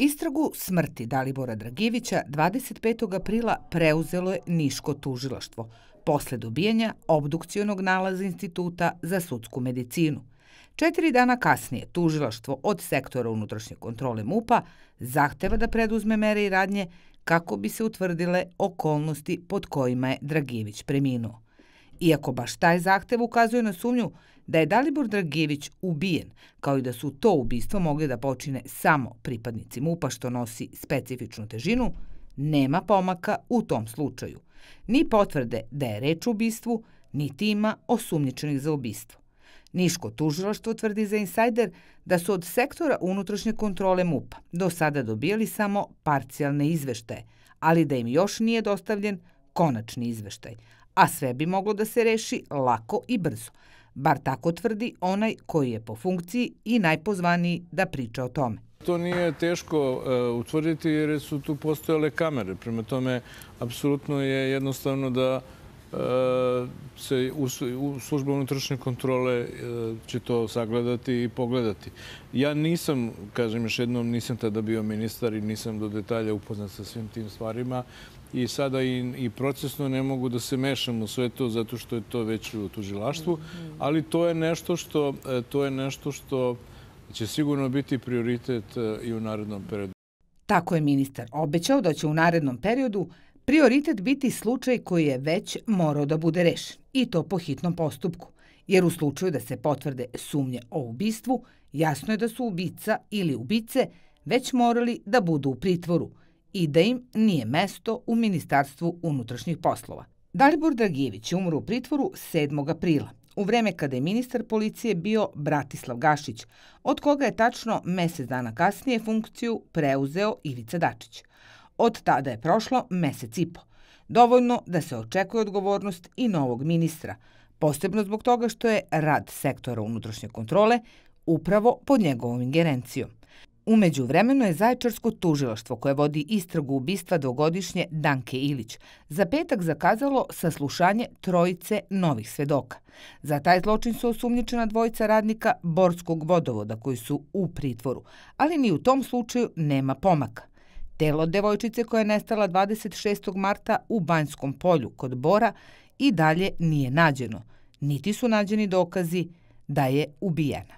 Istragu smrti Dalibora Dragivića 25. aprila preuzelo je Niško tužilaštvo posle dobijanja obdukcionog nalaza Instituta za sudsku medicinu. Četiri dana kasnije tužilaštvo od sektora unutrašnje kontrole MUPA zahteva da preduzme mere i radnje kako bi se utvrdile okolnosti pod kojima je Dragijević preminuo. Iako baš taj zahtev ukazuje na sumnju da je Dalibor Dragijević ubijen, kao i da su to ubistvo mogli da počine samo pripadnici MUPA što nosi specifičnu težinu, nema pomaka u tom slučaju. Ni potvrde da je reč o ubistvu, ni tima osumnjičenih za ubistvo. Niško tužilaštvo tvrdi za Insider da su od sektora unutrašnje kontrole MUPA do sada dobijali samo parcijalne izveštaje, ali da im još nije dostavljen konačni izveštaj, a sve bi moglo da se reši lako i brzo. Bar tako tvrdi onaj koji je po funkciji i najpozvaniji da priča o tome. To nije teško uh, utvrditi jer su tu postojale kamere. Prema tome, apsolutno je jednostavno da se u, u služba unutrašnje kontrole uh, će to sagledati i pogledati. Ja nisam, kažem još jednom, nisam tada bio ministar i nisam do detalja upoznat sa svim tim stvarima i sada i, i procesno ne mogu da se mešam u sve to zato što je to već u tužilaštvu, ali to je nešto što, e, to je nešto što će sigurno biti prioritet e, i u narednom periodu. Tako je ministar obećao da će u narednom periodu prioritet biti slučaj koji je već morao da bude rešen, i to po hitnom postupku, jer u slučaju da se potvrde sumnje o ubistvu, jasno je da su ubica ili ubice već morali da budu u pritvoru – i da im nije mesto u Ministarstvu unutrašnjih poslova. Dalibor Dragijević je umro u pritvoru 7. aprila, u vreme kada je ministar policije bio Bratislav Gašić, od koga je tačno mesec dana kasnije funkciju preuzeo Ivica Dačić. Od tada je prošlo mesec i po. Dovoljno da se očekuje odgovornost i novog ministra, posebno zbog toga što je rad sektora unutrašnje kontrole upravo pod njegovom ingerencijom. Umeđu vremenu je Zaječarsko tužilaštvo koje vodi istragu ubistva dvogodišnje Danke Ilić za petak zakazalo saslušanje trojice novih svedoka. Za taj zločin su osumnjičena dvojica radnika Borskog vodovoda koji su u pritvoru, ali ni u tom slučaju nema pomaka. Telo devojčice koja je nestala 26. marta u Banjskom polju kod Bora i dalje nije nađeno, niti su nađeni dokazi da je ubijena.